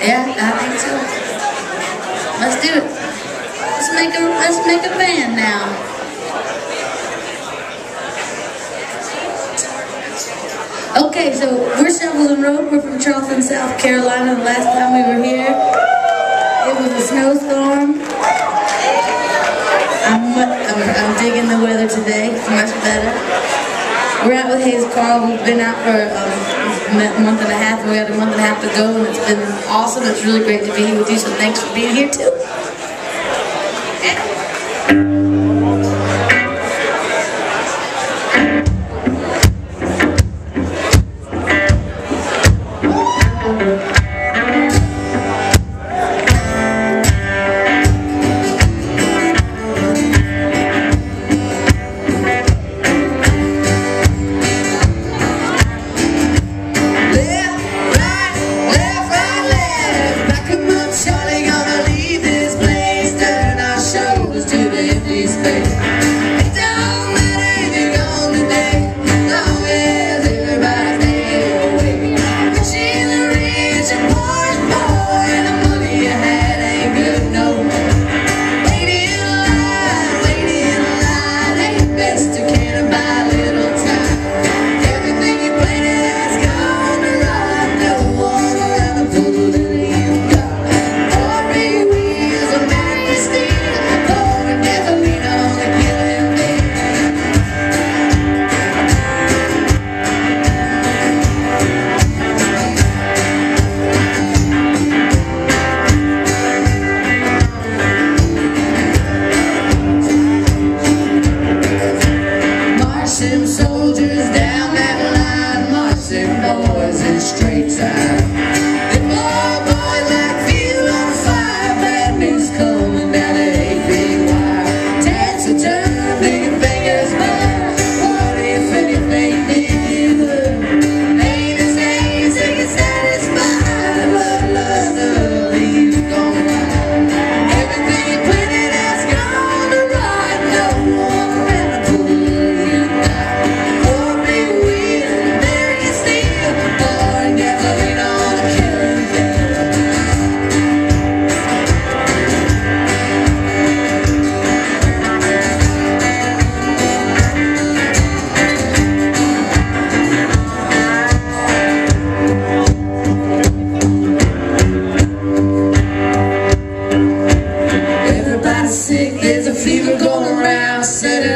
Yeah, I think so. Let's do it. Let's make a let's make a band now. Okay, so we're Shovels & Rope. We're from Charleston, South Carolina. The last time we were here, it was a snowstorm. I'm, I'm, I'm digging the We're out with Hayes Carll. We've been out for um, a month and a half, and we had a month and a half to go, and it's been awesome. It's really great to be here with you, so thanks for being here too. face said